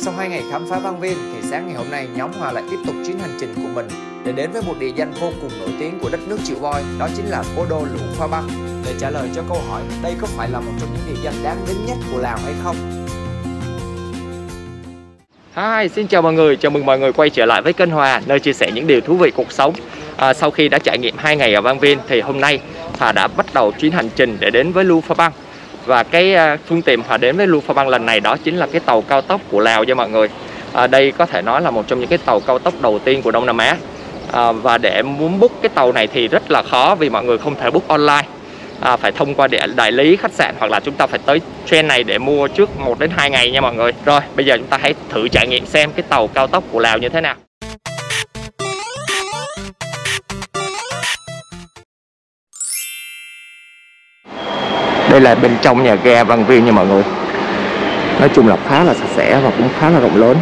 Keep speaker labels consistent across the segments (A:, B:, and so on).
A: Sau 2 ngày khám phá Văn Viên thì sáng ngày hôm nay nhóm Hòa lại tiếp tục chuyến hành trình của mình để đến với một địa danh vô cùng nổi tiếng của đất nước Triệu Voi, đó chính là cố đô Lũ Pha Băng. Để trả lời cho câu hỏi đây có phải là một trong những địa danh đáng đến nhất của Lào hay không?
B: Hi, xin chào mọi người, chào mừng mọi người quay trở lại với kênh Hòa, nơi chia sẻ những điều thú vị cuộc sống. À, sau khi đã trải nghiệm 2 ngày ở Văn Viên thì hôm nay Hòa đã bắt đầu chuyến hành trình để đến với Lu Pha Băng. Và cái à, phương tiện Hòa đến với Lu Pha Băng lần này đó chính là cái tàu cao tốc của Lào cho mọi người. À, đây có thể nói là một trong những cái tàu cao tốc đầu tiên của Đông Nam Á. À, và để muốn book cái tàu này thì rất là khó vì mọi người không thể book online à, phải thông qua địa, đại lý khách sạn hoặc là chúng ta phải tới train này để mua trước 1 đến 2 ngày nha mọi người rồi bây giờ chúng ta hãy thử trải nghiệm xem cái tàu cao tốc của Lào như thế nào đây là bên trong nhà ga Văn Viên nha mọi người. Nói chung là khá là sạch sẽ và cũng khá là rộng lớn.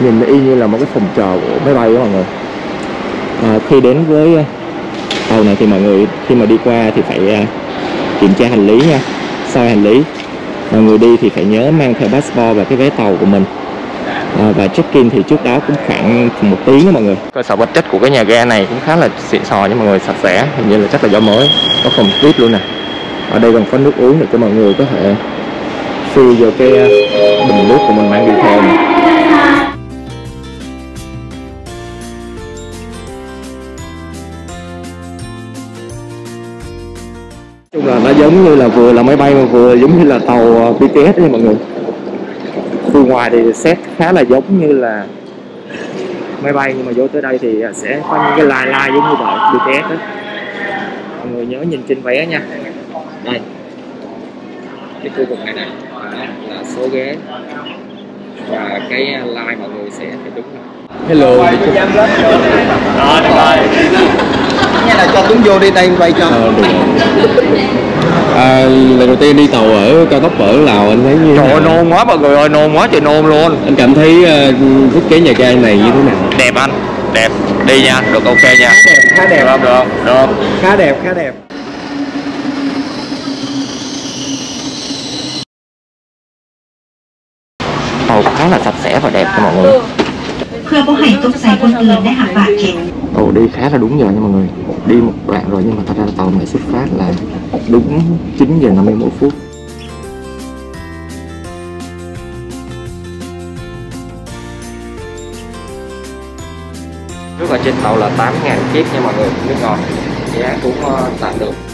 B: Nhìn y như là một cái phòng chờ của máy bay đó mọi người. À, khi đến với à, tàu này thì mọi người khi mà đi qua thì phải à, kiểm tra hành lý nha. Soi hành lý. Mọi người đi thì phải nhớ mang theo passport và cái vé tàu của mình. À, và check-in thì trước đó cũng khoảng một tiếng nha mọi người. Cơ sở vật chất của cái nhà ga này cũng khá là xịn sò nha mọi người sạch sẽ. Hình như là chắc là do mới. Có phòng clip luôn nè ở đây còn có nước uống để cho mọi người có thể phi vào cái ờ, bình nước của mình mang đi theo này. chung là nó giống như là vừa là máy bay mà vừa giống như là tàu ờ, BTS đấy mọi người. Từ ngoài thì xét khá là giống như là máy bay, nhưng mà vô tới đây thì ờ, sẽ có những cái lai lai giống như vậy BTS đó. Mọi người nhớ nhìn trên vé nha đây cái khu vực này này là số ghế và cái line mọi người sẽ phải đúng hello đó được rồi
C: Nghe là cho Tuấn vô đi tay quay cho.
B: ờ,
D: À, lần đầu tiên đi tàu ở cao tốc ở Lào anh thấy như thế
B: Trời ơi nôn quá mọi người ơi, nôn quá trời nôn luôn
D: Anh cảm thấy uh, thiết kế nhà ga này như thế nào?
B: Đẹp anh, đẹp Đi nha, được ok nha
C: Đẹp, khá đẹp.
B: Được không, được không? Được?
C: Khá đẹp, khá đẹp.
B: Khá là đúng giờ nha mọi người. Đi một đoạn rồi nhưng mà thật ra tàu này xuất phát là đúng 9 giờ 51 phút. Nước ở trên tàu là 8.000 kiếp nha mọi người, nước ngọt Giá cũng ờ, tạm được.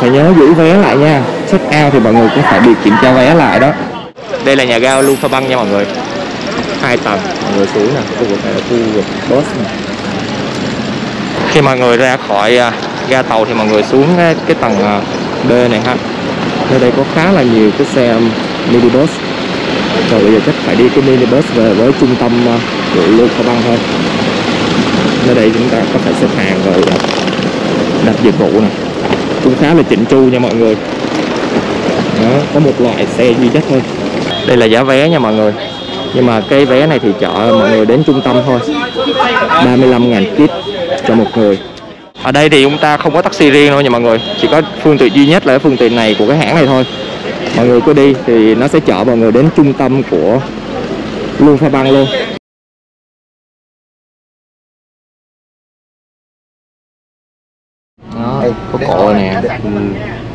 B: Phải nhớ giữ vé lại nha. Check out thì mọi người cũng phải đi kiểm tra vé lại đó. Đây là nhà ga Lu Pha Băng nha mọi người. Hai tầng. Mọi người xuống nè khu vực này là khu vực boss nè. Khi mọi người ra khỏi à, ga tàu thì mọi người xuống cái, cái tầng à, B này ha. Nơi đây có khá là nhiều cái xe mini bus rồi bây giờ chắc phải đi cái mini bus về với trung tâm à, của Lu Pha Băng thôi. Nơi đây chúng ta có thể xếp hàng rồi đặt dịch vụ nè cũng khá là chỉnh chu nha mọi người. Đó, có một loại xe duy nhất thôi. Đây là giá vé nha mọi người. Nhưng mà cái vé này thì chợ mọi người đến trung tâm thôi. 35.000 kit cho một người. Ở đây thì chúng ta không có taxi riêng đâu nha mọi người. Chỉ có phương tiện duy nhất là cái phương tiện này của cái hãng này thôi. Mọi người cứ đi thì nó sẽ chở mọi người đến trung tâm của luôn Pha Băng luôn. Có cộ nè.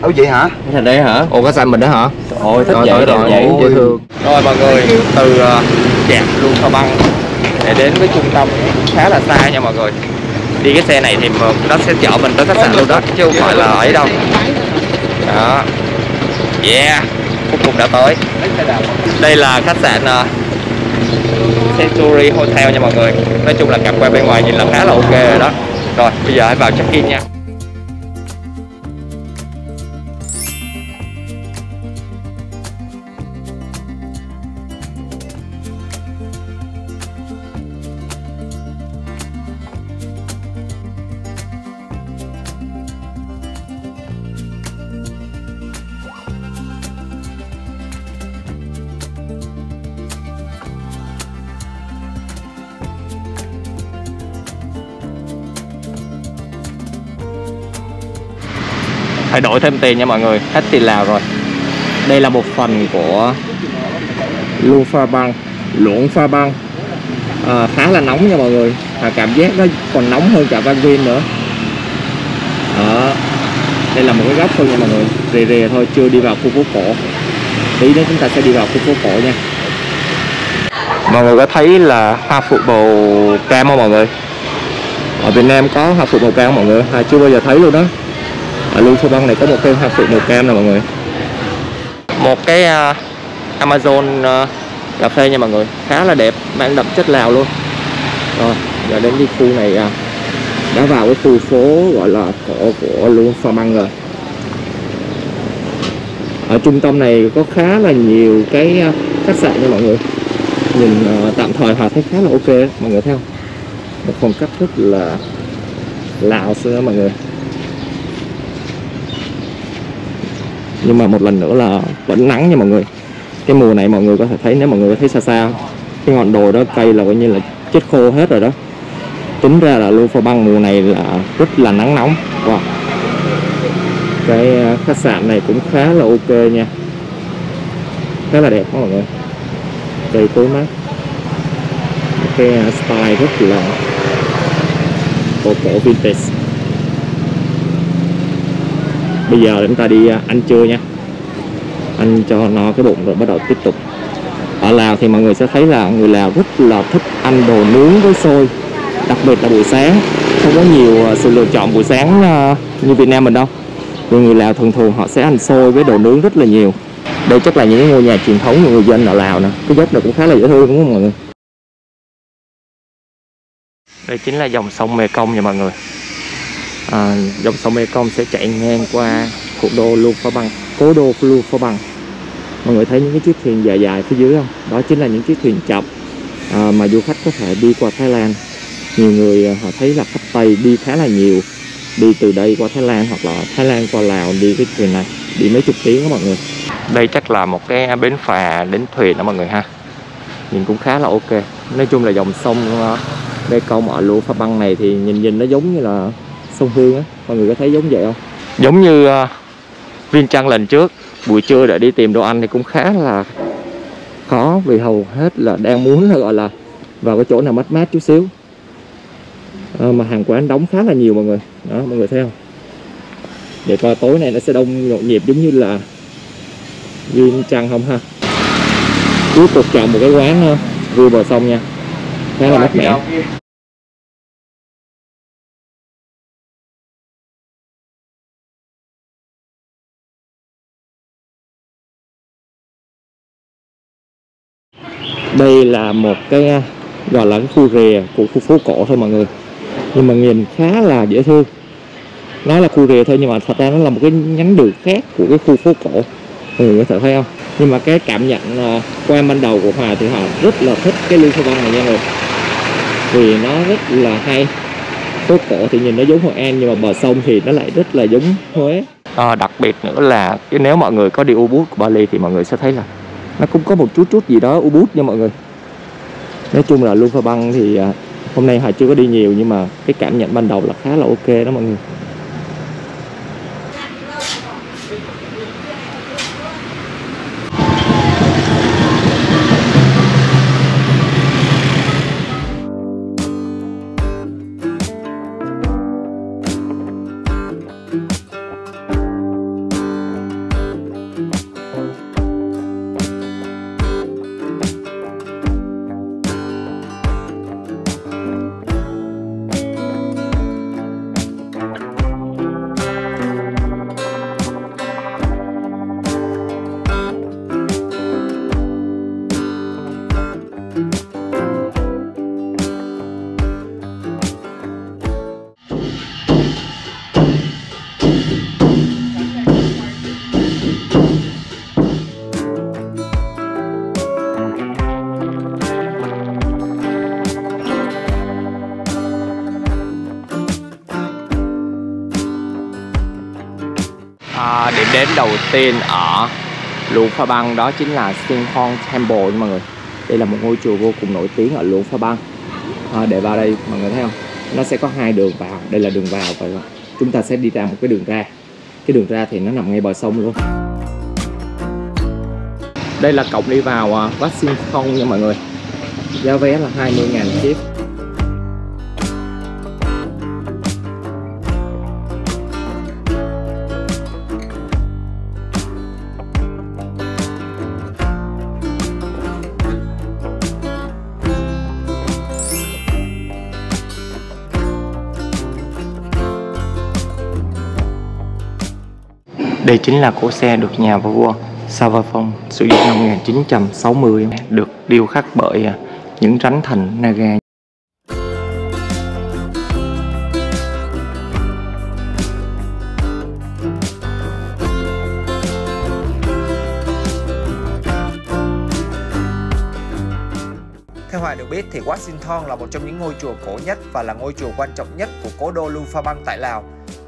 C: Ủa vậy hả?
D: Cái thành đấy hả?
B: ồ có xanh mình đó hả?
D: Ôi thích
B: Rồi,
D: vậy
B: rồi,
D: đẹp
B: rồi.
D: vậy dễ thương.
B: Rồi mọi người từ uh, chạm luôn Pha Băng để đến với trung tâm khá là xa nha mọi người. Đi cái xe này thì nó sẽ chở mình tới khách sạn luôn đó chứ không phải là ấy đâu. Đó. Yeah cuối cùng đã tới. Đây là khách sạn uh, Century Hotel nha mọi người. Nói chung là cảnh quan bên ngoài nhìn là khá là ok rồi đó. Rồi bây giờ hãy vào check in nha phải đổi thêm tiền nha mọi người. Hết tiền Lào rồi. Đây là một phần của luôn Pha Băng luộn Pha Băng. À, khá là nóng nha mọi người. Và cảm giác nó còn nóng hơn cả Van Vin nữa. Đó. Đây là một cái góc thôi nha mọi người. Rề rề thôi chưa đi vào khu phố cổ. Tí nữa chúng ta sẽ đi vào khu phố cổ nha. Mọi người có thấy là hoa phụ màu cam không mọi người? Ở Việt Nam có hoa phụ màu cam không mọi người? À, chưa bao giờ thấy luôn đó ở Luông Pha Băng này có một cây hoa phục màu cam nè mọi người. Một cái uh, Amazon uh, cà phê nha mọi người. Khá là đẹp mang đậm chất Lào luôn. Rồi giờ đến đi khu này uh, đã vào cái khu phố gọi là cổ của Luông Pha Băng rồi. Ở trung tâm này có khá là nhiều cái uh, khách sạn nha mọi người. Nhìn uh, tạm thời họ thấy khá là ok mọi người thấy không? Một phong cách rất là Lào xưa mọi người. Nhưng mà một lần nữa là vẫn nắng nha mọi người. Cái mùa này mọi người có thể thấy, nếu mọi người thấy xa xa, cái ngọn đồi đó, cây là coi như là chết khô hết rồi đó. Tính ra là Luông Băng mùa này là rất là nắng nóng. Wow. cái à, khách sạn này cũng khá là ok nha. Khá là đẹp đó mọi người. Cây tối mát. Cái à, style rất là cổ cổ vintage bây giờ chúng ta đi à, ăn trưa nha. Ăn cho no cái bụng rồi bắt đầu tiếp tục. Ở Lào thì mọi người sẽ thấy là người Lào rất là thích ăn đồ nướng với xôi, đặc biệt là buổi sáng. Không có nhiều à, sự lựa chọn buổi sáng à, như Việt Nam mình đâu. Vì người Lào thường thường họ sẽ ăn xôi với đồ nướng rất là nhiều. Đây chắc là những ngôi nhà truyền thống của người dân ở Lào nè. Cái dốc này cũng khá là dễ thương, đúng không mọi người? Đây chính là dòng sông Mekong nha mọi người à, dòng sông Mekong sẽ chạy ngang qua thủ đô Luang Pha Băng cố đô Luang Pha Băng mọi người thấy những cái chiếc thuyền dài dài phía dưới không? Đó chính là những chiếc thuyền chọc à, mà du khách có thể đi qua Thái Lan. Nhiều người à, họ thấy là khách Tây đi khá là nhiều. Đi từ đây qua Thái Lan hoặc là Thái Lan qua Lào đi cái thuyền này đi mấy chục tiếng đó mọi người. Đây chắc là một cái bến phà đến thuyền đó mọi người ha. Nhìn cũng khá là ok. Nói chung là dòng sông à, Mekong ở Luang Pha Băng này thì nhìn nhìn nó giống như là sông Hương á mọi người có thấy giống vậy không? Giống như uh, Viên Trăng lần trước. Buổi trưa để đi tìm đồ ăn thì cũng khá là khó vì hầu hết là đang muốn là gọi là vào cái chỗ nào mát mát chút xíu. À, mà hàng quán đóng khá là nhiều mọi người. Đó mọi người thấy không? Để coi tối nay nó sẽ đông nhộn nhịp giống như là viên trăng không ha. Cuối cùng chọn một cái quán view bờ sông nha. Khá là mát mẻ. Đây là một cái à, gọi là cái khu rìa của khu phố cổ thôi mọi người. Nhưng mà nhìn khá là dễ thương. Nó là khu rìa thôi nhưng mà thật ra nó là một cái nhánh đường khác của cái khu phố cổ. Mọi người có thể thấy không? Nhưng mà cái cảm nhận quan qua ban đầu của Hòa thì họ rất là thích cái lưu thông văn này nha mọi người. Vì nó rất là hay. Phố cổ thì nhìn nó giống Hội An nhưng mà bờ sông thì nó lại rất là giống Huế. À, đặc biệt nữa là nếu mọi người có đi Ubud của Bali thì mọi người sẽ thấy là nó cũng có một chút chút gì đó u bút nha mọi người. Nói chung là luôn Pha Băng thì à, hôm nay Hòa chưa có đi nhiều nhưng mà cái cảm nhận ban đầu là khá là ok đó mọi người. Đến đầu tiên ở Luông Pha Băng đó chính là Sing Hong Temple nha mọi người. Đây là một ngôi chùa vô cùng nổi tiếng ở Luông Pha Băng à, để vào đây mọi người thấy không? Nó sẽ có hai đường vào. Đây là đường vào và chúng ta sẽ đi ra một cái đường ra. Cái đường ra thì nó nằm ngay bờ sông luôn. Đây là cổng đi vào à, uh, Hong nha mọi người. Giá vé là 20.000 chiếc Đây chính là cổ xe được nhà vua Savafong sử dụng năm 1960 được điêu khắc bởi à, những rắn thành Naga.
A: Theo Hoài được biết thì Washington là một trong những ngôi chùa cổ nhất và là ngôi chùa quan trọng nhất của cố đô Lumphabang tại Lào.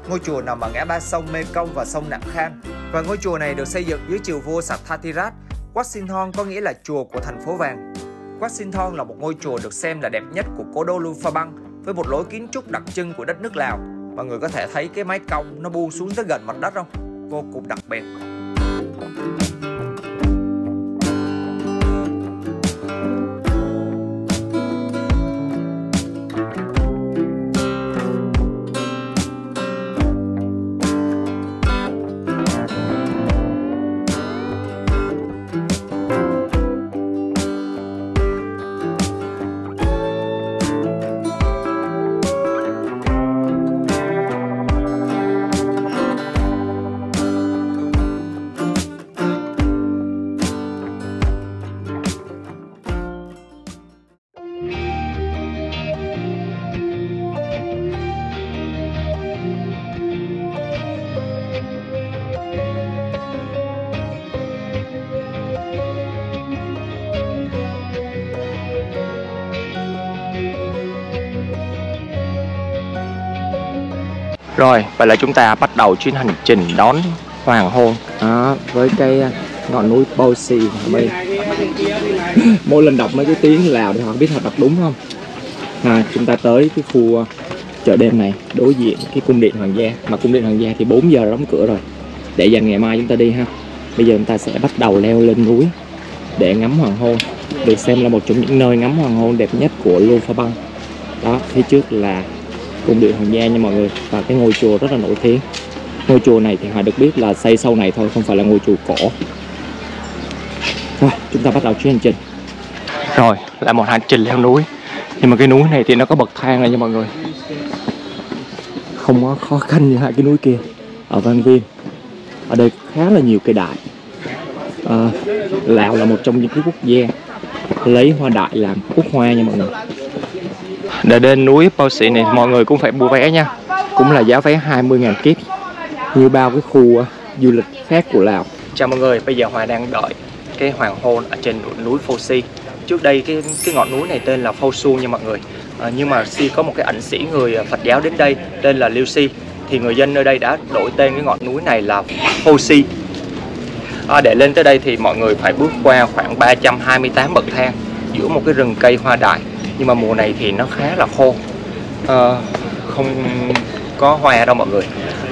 A: Ngôi chùa nằm ở ngã ba sông Mekong và sông Nạm Khang và ngôi chùa này được xây dựng dưới triều vua Sathatirat. Washington có nghĩa là chùa của thành phố vàng. Washington là một ngôi chùa được xem là đẹp nhất của cố đô Lumpha Bang với một lối kiến trúc đặc trưng của đất nước Lào. Mọi người có thể thấy cái mái cong nó buông xuống tới gần mặt đất không? Vô cùng đặc biệt.
B: Rồi, vậy là chúng ta bắt đầu chuyến hành trình đón hoàng hôn. Đó, với cái à, ngọn núi Bosi ở bên mỗi lần đọc mấy cái tiếng Lào thì họ biết họ đọc đúng không? À, chúng ta tới cái khu à, chợ đêm này đối diện cái cung điện hoàng gia. Mà cung điện hoàng gia thì 4 giờ đóng cửa rồi. Để dành ngày mai chúng ta đi ha. Bây giờ chúng ta sẽ bắt đầu leo lên núi để ngắm hoàng hôn. Được xem là một trong những nơi ngắm hoàng hôn đẹp nhất của Lumpha băng. đó phía trước là cung điện hoàng gia nha mọi người. Và cái ngôi chùa rất là nổi tiếng. Ngôi chùa này thì Hòa được biết là xây sau này thôi không phải là ngôi chùa cổ. Rồi chúng ta bắt đầu chuyến hành trình. Rồi là một hành trình leo núi. Nhưng mà cái núi này thì nó có bậc thang này nha mọi người. Không có khó khăn như hai cái núi kia. Ở Văn Viên ở đây khá là nhiều cây đại. À, Lào là một trong những cái quốc gia lấy hoa đại làm quốc hoa nha mọi người để đến núi Bao Sĩ này mọi người cũng phải mua vé nha. Cũng là giá vé 20.000 kiếp. Như bao cái khu uh, du lịch khác của Lào. Chào mọi người bây giờ Hòa đang đợi cái hoàng hôn ở trên núi Phô Si. Trước đây cái cái ngọn núi này tên là Phô Su nha mọi người. À, nhưng mà si có một cái ảnh sĩ người ờ, Phật giáo đến đây tên là Liêu Si. Thì người dân nơi đây đã đổi tên cái ngọn núi này là Phô Si. À, để lên tới đây thì mọi người phải bước qua khoảng 328 bậc thang giữa một cái rừng cây hoa đại nhưng mà mùa này thì nó khá là khô. À, không có hoa đâu mọi người.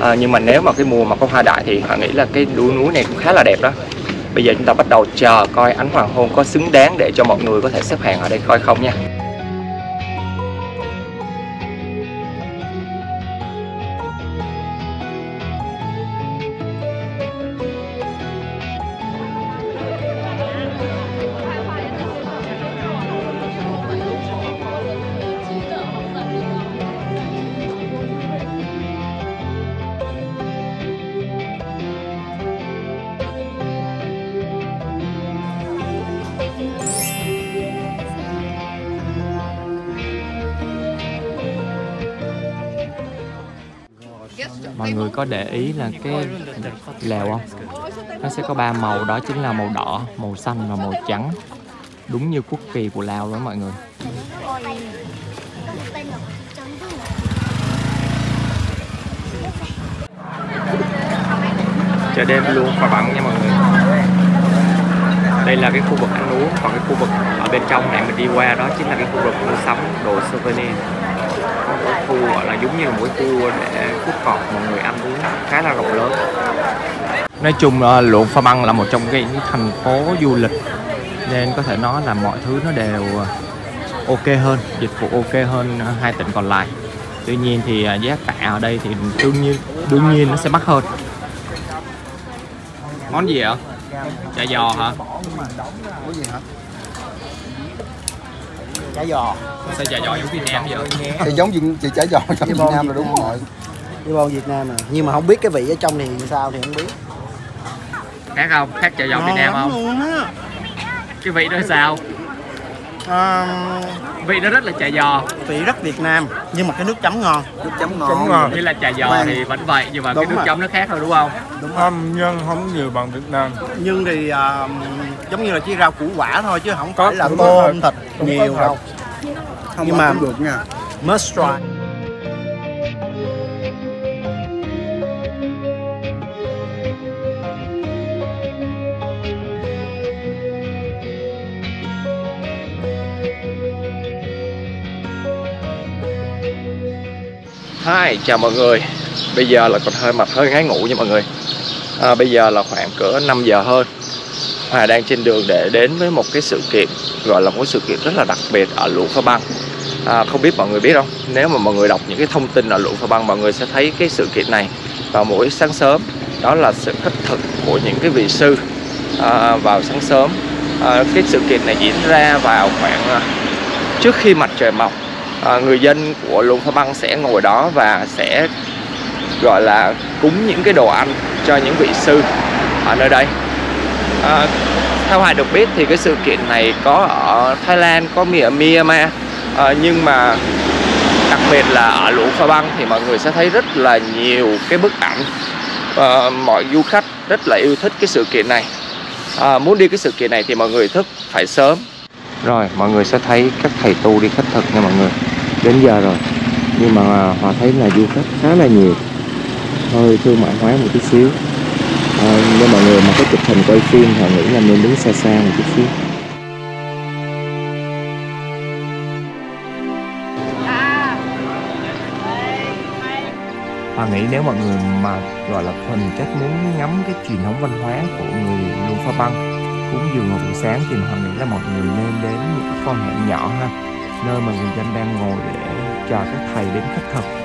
B: À, nhưng mà nếu mà cái mùa mà có hoa đại thì họ nghĩ là cái đuôi núi này cũng khá là đẹp đó. Bây giờ chúng ta bắt đầu chờ coi ánh hoàng hôn có xứng đáng để cho mọi người có thể xếp hàng ở đây coi không nha. Mọi người có để ý là cái lèo không? Nó sẽ có ba màu, đó chính là màu đỏ, màu xanh và màu trắng. Đúng như quốc kỳ của lào đó mọi người. Chợ đêm luôn và bắn nha mọi người. Đây là cái khu vực ăn uống, còn cái khu vực ở bên trong này mình đi qua đó chính là cái khu vực mua sắm, đồ souvenir một khu gọi là giống như là một cái khu để food court mọi người ăn uống khá là rộng lớn. Nói chung Luộn Pha Băng là một trong cái thành phố du lịch nên có thể nói là mọi thứ nó đều ờ, ok hơn dịch vụ ok hơn ờ, hai tỉnh còn lại. Tuy nhiên thì giá cả ở đây thì đương nhiên đương nhiên nó sẽ mắc hơn. Món gì ạ? Chả giò hả?
C: Cái gì hả?
A: Chả giò.
B: Sao chả giò giống Việt Nam vậy?
C: Thì giống Việt chị chả giò trong Việt Nam là đúng rồi.
A: Đi bon Việt Nam à? Nhưng mà không biết cái vị ở trong thì sao thì không biết.
B: Khác không? Khác chả giò Việt Nam không? Cái vị đó sao
A: à,
B: vị nó rất là chả giò
A: Vị rất Việt Nam Nhưng mà cái nước chấm ngon
C: Nước chấm
A: Chấm
C: ngon.
A: ngon.
B: như là chả giò
C: Vâng.
B: thì vẫn vậy nhưng mà
A: Đúng
B: cái nước
A: rồi.
B: chấm nó khác thôi đúng không
A: Đúng
E: Âm nhân không nhiều bằng Việt Nam
A: Nhưng thì à, giống như là chỉ rau củ quả thôi chứ không
E: Có,
A: phải là tôm thịt
E: Đúng
A: nhiều đâu
C: Không
A: Nhưng
C: mà
A: mà-
C: cũng được nha.
A: Must try
B: Hi, chào mọi người. Bây giờ là còn hơi mập hơi ngái ngủ nha mọi người. À, Bây giờ là khoảng cỡ 5 giờ hơn. Hòa đang trên đường để đến với một cái sự kiện Gọi là một sự kiện rất là đặc biệt ở Lũ Pha Băng à, Không biết mọi người biết không? Nếu mà mọi người đọc những cái thông tin ở Lũ Pha Băng Mọi người sẽ thấy cái sự kiện này vào mỗi sáng sớm. Đó là sự thích thực của những cái vị sư à, vào sáng sớm. À, Cái sự kiện này diễn ra vào khoảng à, trước khi mặt trời mọc à, người dân của Luông Pha Băng sẽ ngồi đó và sẽ gọi là cúng những cái đồ ăn cho những vị sư ở nơi đây. À, theo Hải được biết thì cái sự kiện này có ở Thái Lan có ở Myanmar. À, nhưng mà đặc biệt là ở Luông Pha Băng thì mọi người sẽ thấy rất là nhiều cái bức ảnh. À, mọi du khách rất là yêu thích cái sự kiện này. À, muốn đi cái sự kiện này thì mọi người thức phải sớm. Rồi mọi người sẽ thấy các thầy tu đi khất thực nha mọi người. Đến giờ rồi. Nhưng mà Hòa thấy là du khách khá là nhiều. Hơi thương mại hóa một chút xíu. À, Nếu mọi người mà có chụp hình quay phim họ nghĩ là nên đứng xa xa một chút xíu. Hòa nghĩ nếu mọi người mà gọi là thuần chất muốn ngắm cái truyền thống văn hóa của người Luông Pha Băng cúng dường vào buổi sáng thì Hòa nghĩ là mọi người nên đến những con hẻm nhỏ ha nơi mà người dân đang ngồi để chờ các thầy đến khách thực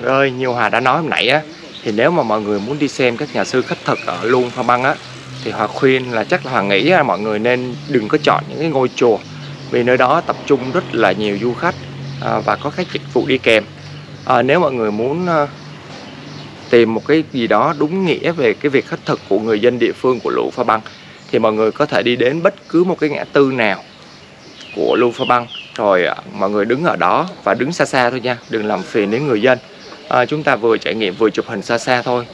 B: Mọi người ơi, như Hòa đã nói hôm nãy á Thì nếu mà mọi người muốn đi xem các nhà sư khách thực ở Luông Pha Băng á Thì Hòa khuyên là chắc là Hòa nghĩ là mọi người nên đừng có chọn những cái ngôi chùa Vì nơi đó tập trung rất là nhiều du khách à, Và có các dịch vụ đi kèm. À, Nếu mọi người muốn à, tìm một cái gì đó đúng nghĩa về cái việc khách thực của người dân địa phương của Luông Pha Băng Thì mọi người có thể đi đến bất cứ một cái ngã tư nào của Luông Pha Băng. Rồi à, mọi người đứng ở đó và đứng xa xa thôi nha Đừng làm phiền đến người dân à, chúng ta vừa trải nghiệm vừa chụp hình xa xa thôi.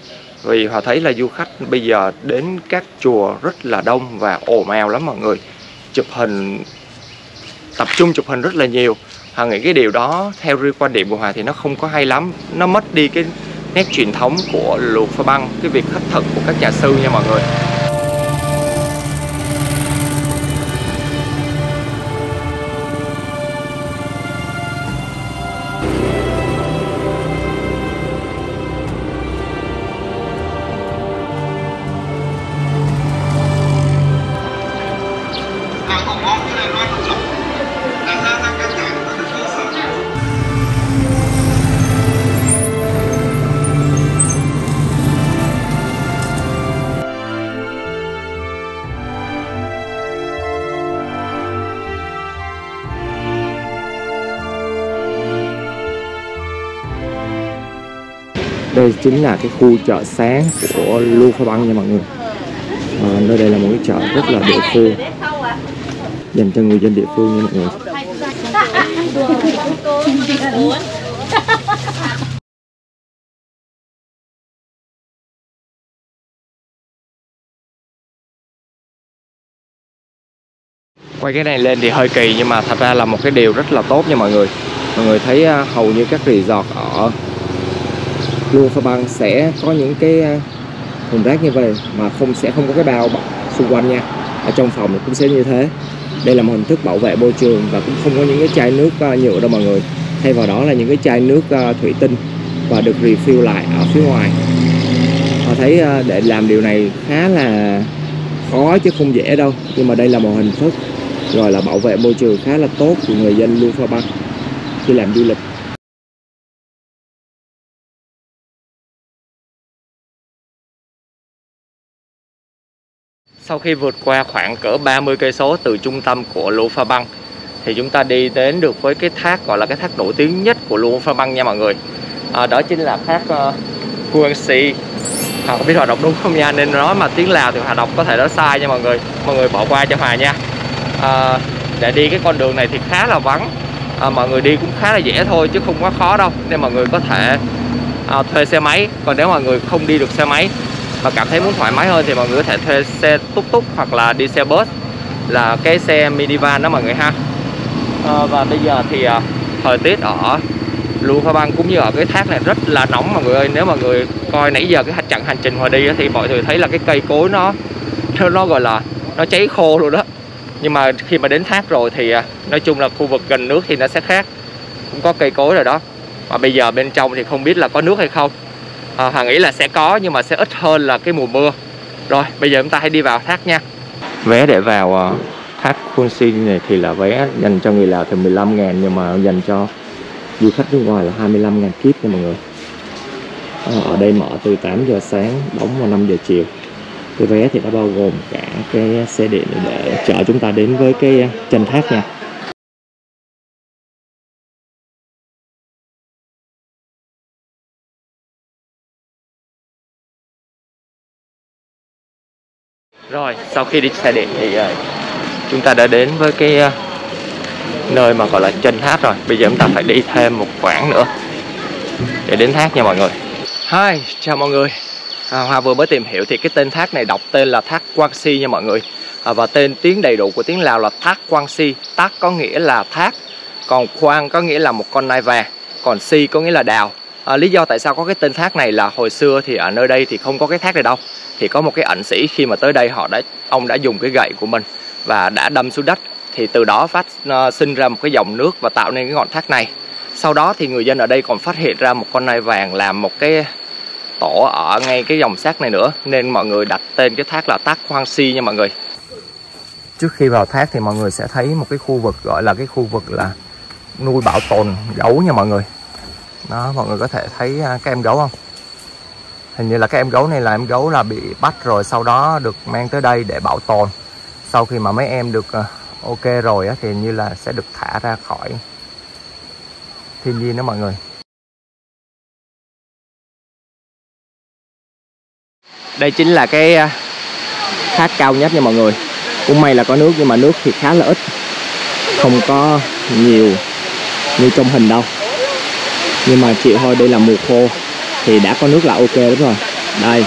B: Vì họ thấy là du khách bây giờ đến các chùa rất là đông và ồn ào lắm mọi người. Chụp hình tập trung chụp hình rất là nhiều. Hòa nghĩ cái điều đó theo riêng quan điểm của Hòa thì nó không có hay lắm. Nó mất đi cái nét truyền thống của luộc pha băng cái việc khất thực của các nhà sư nha mọi người. Đây chính là cái khu chợ sáng của Lu Pha Băng nha mọi người. À, nơi đây là một cái chợ rất là địa phương. Dành cho người dân địa phương nha mọi người. Quay cái này lên thì hơi kỳ nhưng mà thật ra là một cái điều rất là tốt nha mọi người. Mọi người thấy à, hầu như các resort ở luôn Pha Băng sẽ có những cái ờ, thùng rác như vậy mà không sẽ không có cái bao xung quanh nha. Ở trong phòng cũng sẽ như thế. Đây là một hình thức bảo vệ môi trường và cũng không có những cái chai nước ờ, nhựa đâu mọi người. Thay vào đó là những cái chai nước ờ, thủy tinh và được refill lại ở phía ngoài. Họ thấy để làm điều này khá là khó chứ không dễ đâu, nhưng mà đây là một hình thức, gọi là bảo vệ môi trường khá là tốt của người dân Lufa Pha Băng khi làm du lịch. Sau khi vượt qua khoảng cỡ 30 cây số từ trung tâm của Luông Pha Băng thì chúng ta đi đến được với cái thác gọi là cái thác nổi tiếng nhất của Luông Pha Băng nha mọi người. À, đó chính là thác uh, Si. À, không biết hoạt động đúng không nha nên nói mà tiếng Lào thì hoạt động có thể nói sai nha mọi người. Mọi người bỏ qua cho Hòa nha. À, để đi cái con đường này thì khá là vắng. À, mọi người đi cũng khá là dễ thôi chứ không quá khó đâu nên mọi người có thể à, thuê xe máy. Còn nếu mọi người không đi được xe máy và cảm thấy muốn thoải mái hơn thì mọi người có thể thuê xe túc túc hoặc là đi xe bus. Là cái xe minivan đó mọi người ha. À, và bây giờ thì à, thời tiết ở Luông Pha Băng cũng như ở cái thác này rất là nóng mọi người ơi. Nếu mọi người coi nãy giờ cái chặng hành trình hòa đi thì mọi người thấy là cái cây cối nó nó, nó gọi là nó cháy khô luôn đó. Nhưng mà khi mà đến thác rồi thì ờ, nói chung là khu vực gần nước thì nó sẽ khác. Cũng có cây cối rồi đó. Mà bây giờ bên trong thì không biết là có nước hay không. Ờ, à, Hoàng nghĩ là sẽ có nhưng mà sẽ ít hơn là cái mùa mưa. Rồi bây giờ chúng ta hãy đi vào thác nha. Vé để vào ờ, thác Phun Sin này thì là vé dành cho người Lào thì 15 ngàn nhưng mà dành cho du khách nước ngoài là 25 ngàn kíp nha mọi người. À, ở đây mở từ 8 giờ sáng đóng vào 5 giờ chiều. Cái vé thì nó bao gồm cả cái xe điện để chở chúng ta đến với cái chân thác nha. Rồi, sau khi đi xe điện thì uh, chúng ta đã đến với cái uh, nơi mà gọi là chân thác rồi. Bây giờ chúng ta phải đi thêm một quãng nữa để đến thác nha mọi người. Hi, chào mọi người. À, Hoa vừa mới tìm hiểu thì cái tên thác này đọc tên là thác Quang Si nha mọi người. À, và tên tiếng đầy đủ của tiếng Lào là thác Quang Si. Thác có nghĩa là thác, còn Quang có nghĩa là một con nai vàng, còn Si có nghĩa là đào. À, lý do tại sao có cái tên thác này là hồi xưa thì ở nơi đây thì không có cái thác này đâu. Thì có một cái ẩn sĩ khi mà tới đây họ đã ông đã dùng cái gậy của mình và đã đâm xuống đất. Thì từ đó phát uh, sinh ra một cái dòng nước và tạo nên cái ngọn thác này. Sau đó thì người dân ở đây còn phát hiện ra một con nai vàng làm một cái tổ ở ngay cái dòng xác này nữa. Nên mọi người đặt tên cái thác là thác Hoang Si nha mọi người. Trước khi vào thác thì mọi người sẽ thấy một cái khu vực gọi là cái khu vực là nuôi bảo tồn gấu nha mọi người đó mọi người có thể thấy à, các em gấu không? Hình như là các em gấu này là em gấu là bị bắt rồi sau đó được mang tới đây để bảo tồn. Sau khi mà mấy em được à, ok rồi á, thì như là sẽ được thả ra khỏi thiên nhiên đó mọi người. Đây chính là cái à, thác cao nhất nha mọi người. Cũng may là có nước nhưng mà nước thì khá là ít. Không có nhiều như trong hình đâu nhưng mà chịu thôi đây là mùa khô, thì đã có nước là ok đúng rồi. Đây,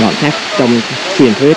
B: ngọn thác trong truyền thuyết.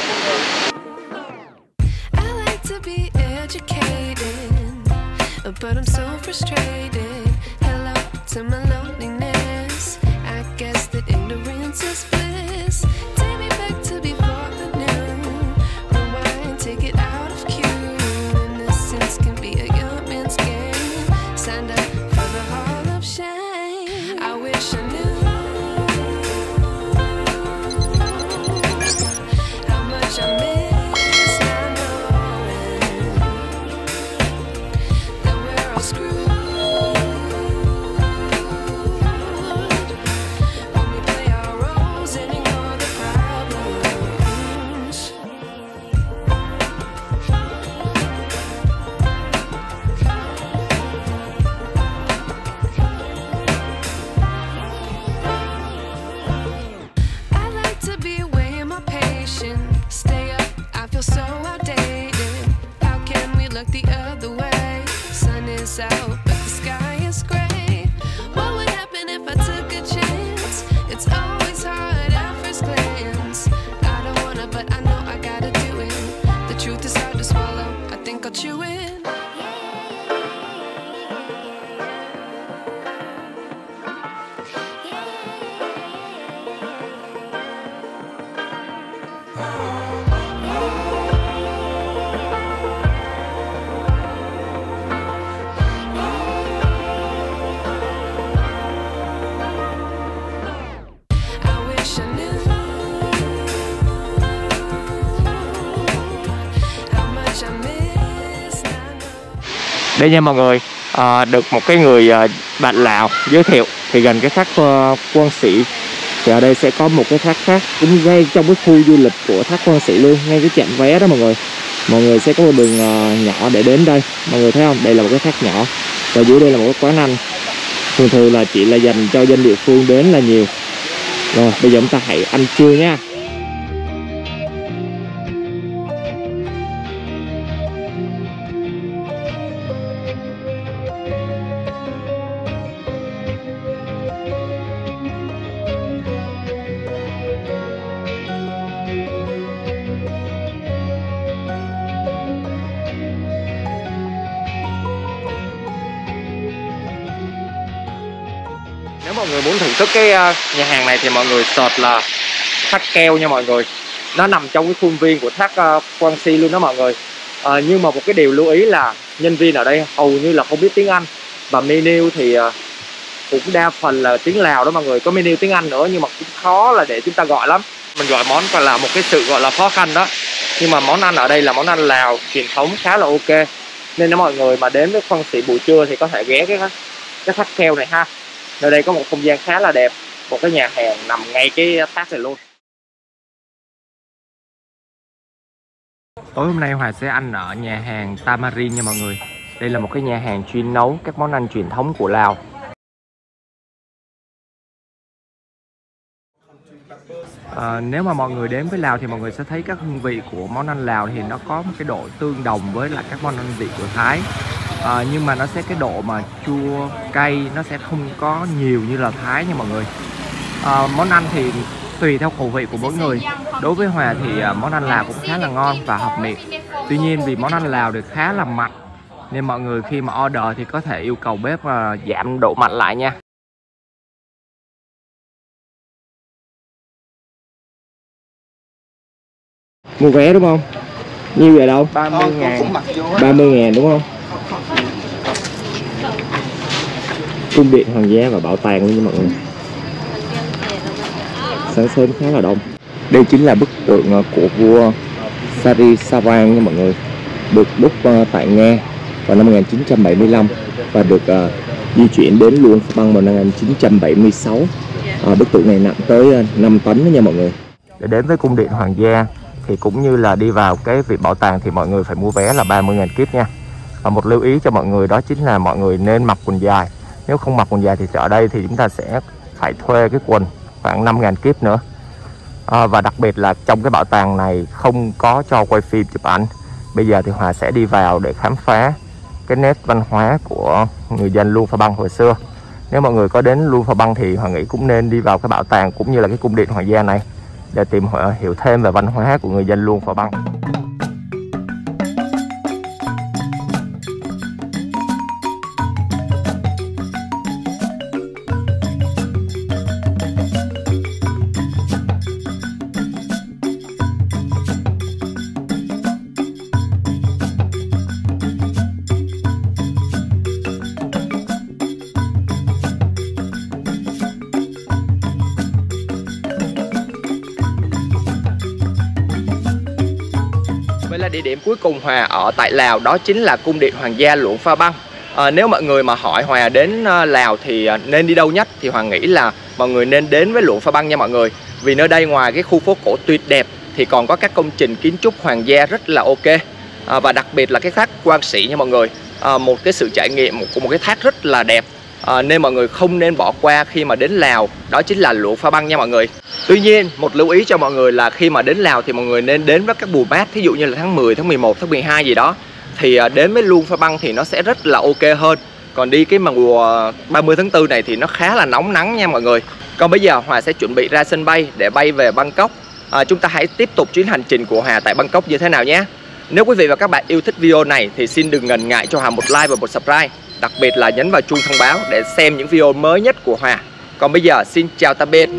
F: truth is hard to swallow. I think I'll chew it.
B: Đây nha mọi người à, được một cái người à, bạn lào giới thiệu thì gần cái thác ờ, uh, quan sĩ. Thì ở đây sẽ có một cái thác khác cũng ngay trong cái khu du lịch của thác quan sĩ luôn ngay cái trạm vé đó mọi người. Mọi người sẽ có một đường uh, nhỏ để đến đây mọi người thấy không? Đây là một cái thác nhỏ và dưới đây là một cái quán ăn. Thường thường là chỉ là dành cho dân địa phương đến là nhiều. Rồi bây giờ chúng ta hãy ăn trưa nha. Người muốn thưởng thức cái à, nhà hàng này thì mọi người search là thác keo nha mọi người. Nó nằm trong cái khuôn viên của thác à, Quang Si luôn đó mọi người. À, Nhưng mà một cái điều lưu ý là nhân viên ở đây hầu như là không biết tiếng Anh. Và menu thì à, cũng đa phần là tiếng Lào đó mọi người. Có menu tiếng Anh nữa nhưng mà cũng khó là để chúng ta gọi lắm. Mình gọi món còn là một cái sự gọi là khó khăn đó. Nhưng mà món ăn ở đây là món ăn Lào truyền thống khá là ok. Nên nếu mọi người mà đến với Quang Sĩ buổi trưa thì có thể ghé cái cái thác keo này ha nơi đây có một không gian khá là đẹp một cái nhà hàng nằm ngay cái thác này luôn. Tối hôm nay Hòa sẽ ăn ở nhà hàng Tamarin nha mọi người. Đây là một cái nhà hàng chuyên nấu các món ăn truyền thống của Lào. À, nếu mà mọi người đến với Lào thì mọi người sẽ thấy các hương vị của món ăn Lào thì nó có một cái độ tương đồng với lại các món ăn vị của Thái à, nhưng mà nó sẽ cái độ mà chua cay nó sẽ không có nhiều như là Thái nha mọi người. À, món ăn thì tùy theo khẩu vị của mỗi người. Đối với Hòa thì à, món ăn Lào cũng khá là ngon và hợp miệng. Tuy nhiên vì món ăn Lào được khá là mặn nên mọi người khi mà order thì có thể yêu cầu bếp giảm độ mặn lại nha. Mua vé đúng không? Nhiêu về đâu?
C: 30 ngàn.
B: 30 ngàn đúng không cung điện hoàng gia và bảo tàng luôn nha mọi người. Sáng sớm khá là đông. Đây chính là bức tượng ờ, của vua Sari Savan nha mọi người. Được đúc ờ, tại Nga vào năm 1975 và được uh, di chuyển đến luôn băng vào năm 1976 uh, bức tượng này nặng tới 5 tấn đó nha mọi người. Để đến với cung điện hoàng gia thì cũng như là đi vào cái vị bảo tàng thì mọi người phải mua vé là 30.000 kiếp nha. Và một lưu ý cho mọi người đó chính là mọi người nên mặc quần dài nếu không mặc quần dài thì ở đây thì chúng ta sẽ phải thuê cái quần khoảng 5.000 kiếp nữa. À, và đặc biệt là trong cái bảo tàng này không có cho quay phim chụp ảnh. Bây giờ thì Hòa sẽ đi vào để khám phá cái nét văn hóa của người dân Luông Pha Băng hồi xưa. Nếu mọi người có đến Luông Pha Băng thì Hòa nghĩ cũng nên đi vào cái bảo tàng cũng như là cái cung điện hoàng gia này để tìm hiểu thêm về văn hóa của người dân Luang Prabang băng địa điểm cuối cùng Hòa ở tại Lào đó chính là cung điện hoàng gia Luang Pha Băng. À, nếu mọi người mà hỏi Hòa đến ờ, Lào thì ờ, nên đi đâu nhất thì Hòa nghĩ là mọi người nên đến với Luang Pha Băng nha mọi người. Vì nơi đây ngoài cái khu phố cổ tuyệt đẹp thì còn có các công trình kiến trúc hoàng gia rất là ok. À, và đặc biệt là cái thác quan sĩ nha mọi người. À, một cái sự trải nghiệm của một cái thác rất là đẹp. À, nên mọi người không nên bỏ qua khi mà đến Lào đó chính là lụa Pha Băng nha mọi người. Tuy nhiên, một lưu ý cho mọi người là khi mà đến Lào thì mọi người nên đến với các mùa mát, thí dụ như là tháng 10, tháng 11, tháng 12 gì đó thì à, đến với luôn Pha Băng thì nó sẽ rất là ok hơn. Còn đi cái mà mùa 30 tháng 4 này thì nó khá là nóng nắng nha mọi người. Còn bây giờ Hòa sẽ chuẩn bị ra sân bay để bay về Bangkok. À, chúng ta hãy tiếp tục chuyến hành trình của Hòa tại Bangkok như thế nào nhé. Nếu quý vị và các bạn yêu thích video này thì xin đừng ngần ngại cho Hòa một like và một subscribe. Đặc biệt là nhấn vào chuông thông báo để xem những video mới nhất của Hòa. Còn bây giờ, xin chào tạm biệt.